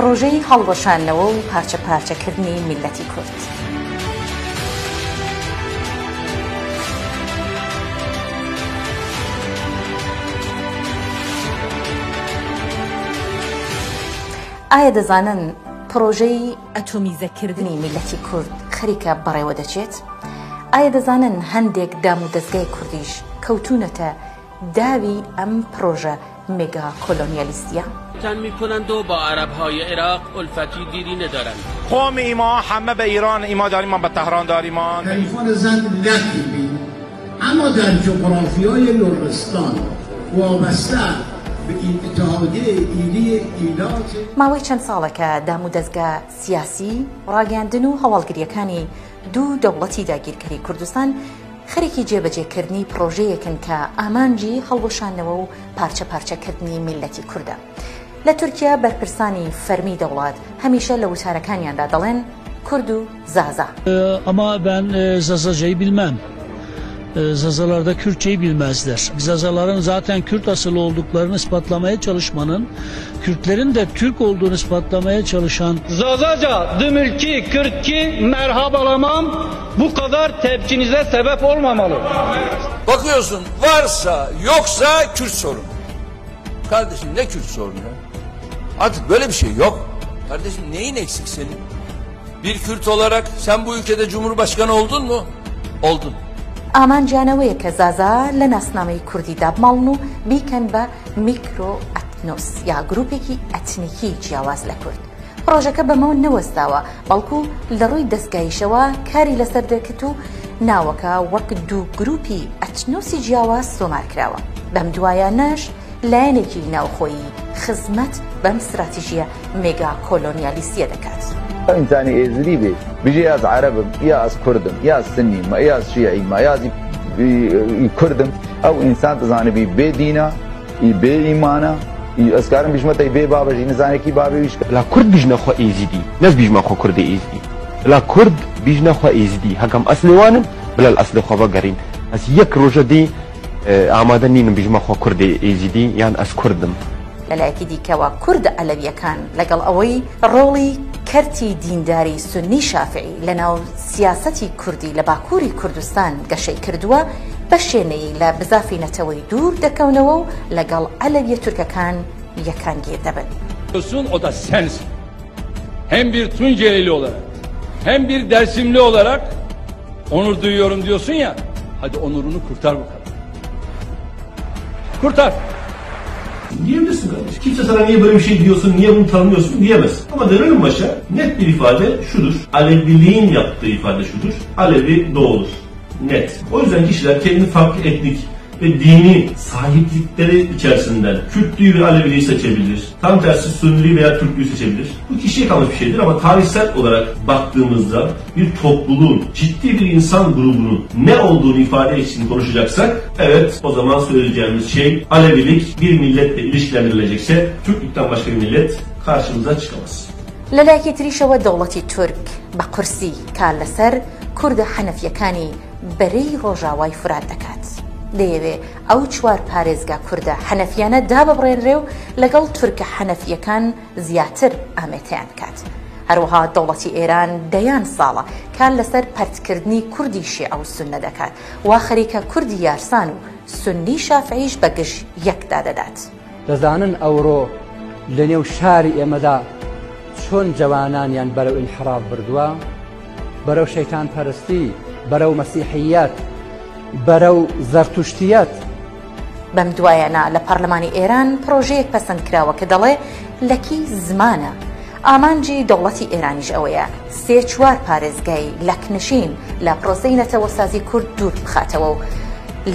پرۆژەی هەڵوەشانەوە و پارچە پارچەکردنی میلەتی کورد. ئایا دەزانن پرۆژەی ئەتۆمیزەکردنی میلەتی کورد خەریکە بەڕێوە دەچێت؟ ئایا دەزانن هەندێک دام و دەستگای کوردیش کەوتونەتە داوی ئەم پرۆژە مگا کلونیالیستی تن کنند و با عرب های عراق الفتی دیری ندارند قوم ایما همه به ایران ایما داریم به تهران داریم حیفان زند نخیبی اما در جغرافی های لرستان وابسته ماوەی چەند ساڵەکە دام و دەستگا سیاسی ڕاگەاندن و هەواڵگریەکانی دوو دەوڵەتی داگیرکەری کوردستان خەرێکی جێبەجێکردنی پرۆژەیەکن کە ئامانجی هەڵوەشانەوە و پارچە پارچەکردنی میلەتی کووردە. لە تورکیا بەرپرسانی فەرمی دەوڵات هەمیشە لە وتارەکانیاندا دەڵێن کورد و زازا. ئەما بەن زەزەجەی بیلمان. e, Zazalarda Kürtçeyi bilmezler. Zazaların zaten Kürt asıllı olduklarını ispatlamaya çalışmanın, Kürtlerin de Türk olduğunu ispatlamaya çalışan Zazaca Dümülki Kürtki merhabalamam bu kadar tepkinize sebep olmamalı. Bakıyorsun varsa yoksa Kürt sorunu. Kardeşim ne Kürt sorunu ya? Artık böyle bir şey yok. Kardeşim neyin eksik senin? Bir Kürt olarak sen bu ülkede Cumhurbaşkanı oldun mu? Oldun. ئامانجیانەوەیە کە زازا لە ناسنامەی کوردیدا ماڵن و بیکەن بە میکرۆ ئەتنۆس یا گرروپێکی ئەتنیکی جیاواز لە کورد. ڕۆژەکە بەمەون نەوەستاوە بەڵکو لە ڕووی دەستگایشەوە کاری لەسەر دەکرد و ناوەکە وەک دوو گروپی ئەچنوسی جیاواز سۆمار کراوە. بەم دوایە نەش لایەنێکی ناوخۆیی خزمەت بەم استراتیژیە مێگا کۆلۆنیالیسیە دەکات. حتى إنساني إيزليبي بيجي از عربم يا از كردم يا از سني ما يا از شيعي ما يا از كردم أو إنسان تزانبي بي دينا بي إيمانا از کارم بیشمه تای بی بابا جی نزانه کی بابا بیش لا کرد بیش نخوا ایزیدی نز بیش ما خوا کرد ایزیدی لا کرد بیش نخوا ایزیدی هکم اصل وانم بلا الاصل خوا بگرین از یک روژه دی ئامادە نینم بژمە خۆ کوردی ئێزیدی یان ئەس کوردم لەلایەکی دیکەەوە کورد ئەلەویەکان لەگەڵ ئەوەی ڕۆڵی کەرتی دینداری سنی شافعی لە ناو سیاستی کوردی لە باکووری کوردستان گەشەی کردووە بە شێنەی لە بزافینەتەوەی دوور دەکەونەوە و لەگەڵ ئەلەویە تورکەکان یەکانگیر دەبن. Sun o da sensin. Hem bir Tuncelili olarak hem bir Dersimli olarak onur duyuyorum diyorsun ya. Hadi onurunu kurtar bakalım. Kurtar. Diyebilirsin kardeşim. Kimse sana niye böyle bir şey diyorsun, niye bunu tanımıyorsun diyemez. Ama dönelim başa. Net bir ifade şudur. Aleviliğin yaptığı ifade şudur. Alevi doğulur. Net. O yüzden kişiler kendi farklı etnik ve dini sahiplikleri içerisinden Kürtlüğü ve Aleviliği seçebilir. Tam tersi Sünniliği veya Türklüğü seçebilir. Bu kişiye kalmış bir şeydir ama tarihsel olarak baktığımızda bir topluluğun, ciddi bir insan grubunun ne olduğunu ifade için konuşacaksak evet o zaman söyleyeceğimiz şey Alevilik bir milletle ilişkilendirilecekse Türklükten başka bir millet karşımıza çıkamaz. لەلایەکی تریشەوە دەوڵەتی تورک بە قورسی کار لەسەر کووردە حەنەفیەکانی بەرەی ڕۆژاوای فرات دەکات. دەیەوێ ئەو چوار پارێزگا کووردە حەنەفیانە دا بەبڕێنرێ و لەگەڵ تورکە حەنەفیەکان زیاتر ئامێتیان کات. هەروەها دەوڵەتی ئێران دەیان ساڵە کان لەسەر پرتکردنی کوردیشی ئەو سنە دەکات وا خەریکە کوردی یارسان و سنی شافعیش بەگشت یەکدا دەدات. دەزانن ئەوڕۆ لە نێو شاری ئێمەدا چۆن جوانانیان بەرەو ئینحراف بردووە بەرەو شەیتان پەرستی بەرەو مەسیحیت بەرە و زەرتوشتیات بەم دوایەنا لە پەرلەمانی ئێران پرۆژەیەک پەسەند کراوە کە دەڵێ لەکی زمانە ئامانجی دەوڵەتی ئێرانیش ئەوەیە سێ چوار پارێزگای لەکنشین لە پرۆسەی نەتەوەسازی کورد دوور بخاتەوە و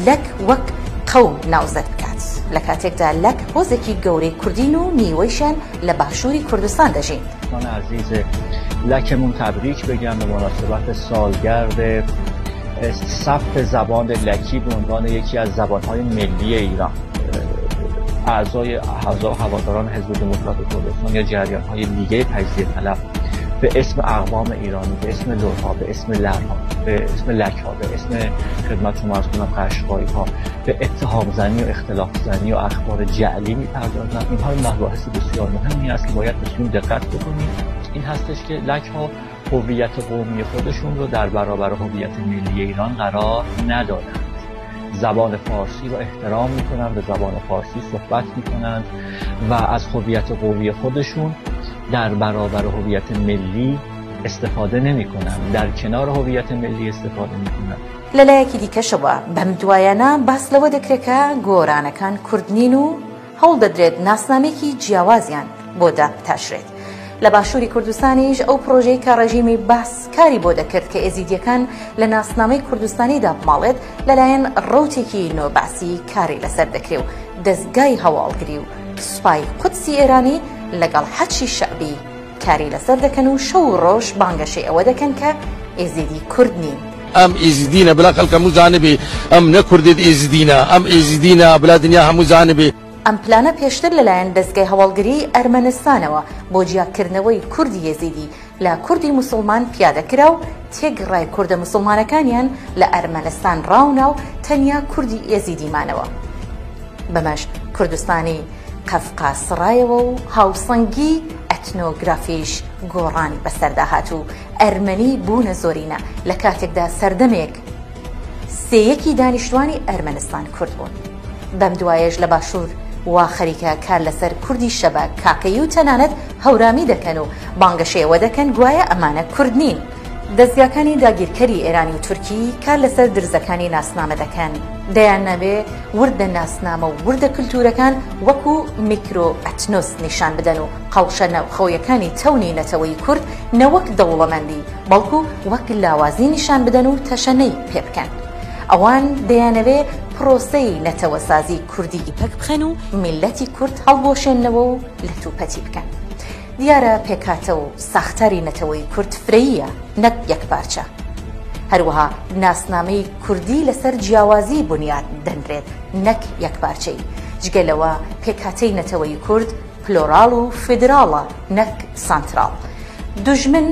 لەک وەک قەوم ناوزەت بکات لە کاتێکدا لەک هۆزێکی گەورەی کوردین و میوەیشان لە باشووری کوردستان دەژین عزیز لەکەمون تبریک بگەم بە مناسبەت سالگرد ثبت زبان لکی به عنوان یکی از زبانهای ملی ایران اعضای هواداران حزب دموکرات کردستان یا جریان های دیگه تجزیه طلب به اسم اقوام ایرانی به اسم لورها به اسم لرها به اسم لکها به اسم خدمت شما از کنم قشقایی ها به اتهام زنی و اختلاف زنی و اخبار جعلی این اینها مباحث بسیار مهمی است که باید بسیار دقت بکنید این هستش که لکها ها قومی خودشون رو در برابر هویت ملی ایران قرار ندادند زبان فارسی رو احترام میکنند، به زبان فارسی صحبت میکنند و از هویت قومی خودشون در برابر هویت ملی استفاده نمی کنم در کنار هویت ملی استفاده می کنم لەلایەکی دیکەشەوە بەم دوایەنە باس لەوە دەکرێتکە گۆرانەکان کوردنین و هەڵ دەدرێت ناسنامێکی جیاوازیان بۆدا تاشرێت لە باشووری کوردستانیش ئەو پرۆژەی کە ڕژیمی باسکاری بۆ دەکرد کە ئێزیدیەکان لە ناسنامەی کوردستانیدا بماڵێت لەلایەن ڕوتێکی نۆباسی کاری لەسەر دەکرێت و دەستگای هەواڵگری و سوپای قوتسی ئێرانی لەگەڵ حەچی شەعبی کاری لەسەر دەکەن و شەو ڕۆژ بانگەشی ئەوە دەکەن کە ئێزیدی کوردنی. ئەم ئێزیدینە بلا خەڵکە موزانبی ئەم نەکردێت ئێزیدینە ئەم ئێزیدینە بلا دنیا هەموو زانبێ ئەم پلانە پێشتر لەلایەن دەستگای هەواڵگری ئەرمەنستانەوە بۆ جیاکردنەوەی کوردی یێزیدی لە کوردی مسلمان پیادەکرا و تێگڕای کووردە مسلمانەکانیان لە ئەرمەنستان ڕاونا و تەنیا کوردی ئێزیدیمانەوە. بەمەش کوردستانی قەفقاسڕایەوە و هاوسەنگی ئەتنۆگرافیش گۆڕان بەسەرداهات و ئەرمەنی بوونە زۆرینە لە کاتێکدا سەردەمێک سەیەکی دانیشتوانی ئەرمەنستان کورد بوون بەم دوایەش لە باشوور وا خەریکە کار لەسەر کوردی شەبە کاکەی و تەنانەت هەورامی دەکەن و بانگەشێوە دەکەن گوایە ئەمانە کوردنین دەستگاکانی داگیرکەری ئێرانی و تورکی کار لەسەر درزەکانی ناسنامە دەکەن دەیان نەبێ وردە ناسنامە و وردە کللتورەکان وەکو میکرۆ ئەتنۆس نیشان بدەن و قەڵشە نەوخۆیەکانی تەونی نەتەوەی کورد نەوەک دەوڵەمەندی بەڵکو وەک لاوازی نیشان بدەن و تەشەنەی پێ بکەن ئەوان دەیانەوێ پرۆسەی نەتەوەسازی کوردی ئیپەک بخەن و میلەتی کورد هەڵبۆشێنەوە و لە توپەتی بکەن. دیارە پێکاتە و ساختاری نەتەوەی کورتفرەیە نەک یەکپارچە هەروەها ناسنامەی کوردی لەسەر جیاوازی بنیاد دەنرێت نەک یەکپارچەی جگەلەوە پێکاتەی نەتەوەی کورد پلۆراڵ و فدراڵە نەک سانترال دوژمن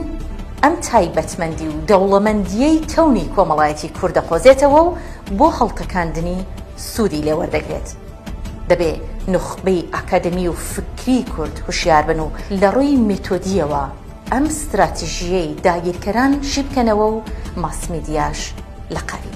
ئەم تایبەتمەندی و دەوڵەمەندیەی کەونی کۆمەڵایەتی کوردەخۆزێتەوە و بۆ هەڵتەکاندنی سوودی لێوەردەگرێت دەبێت نخبەی ئەکادمی و فکری کورد هوشیار بن و لە ڕووی متۆدیەوە ئەم استراتیژیەی داگیرکەران شی بکەنەوە و ماسمیدیاش لە قەری